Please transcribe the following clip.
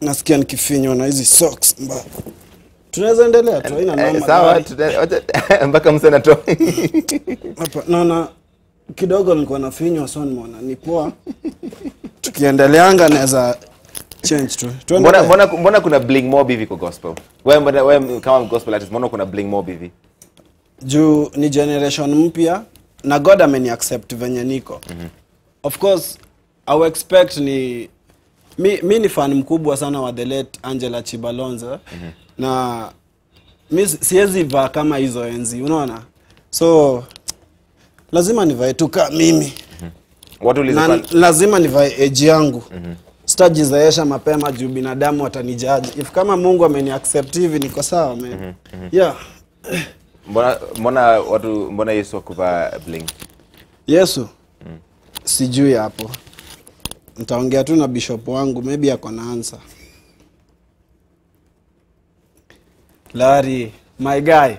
nasikia nikifinywa na hizi socks mbaya tunaweza endelea tu haina Eh, noma sawa mpaka mse natoa hapa naona kidogo nilikuwa nafinywa so nimeona ni poa. Tukiendeleanga naweza change tu. Mbona, mbona, mbona kuna bling mob hivi kwa gospel? Wewe mbona- wewe kama gospel artist mbona kuna bling mob hivi? Juu ni generation mpya na god ameni accept venye niko. Mm-hmm. of course I expect ni mi, mi ni fan mkubwa sana wa the late angela Chibalonza mm-hmm. na mi si- siwezi vaa kama hizo enzi unaona so lazima nivae tu kaa mimi -hmm. na lazima nivae eji yangu mm-hmm. sitajizaesha mapema juu binadamu watanijaji if kama mungu ameni accept hivi niko sawa man mm-hmm. yeah mbona mbona watu mbona Yesu akuvaa bling yesu mm. sijui hapo ntaongea tu na bishop wangu maybe ako na ansa lari my guy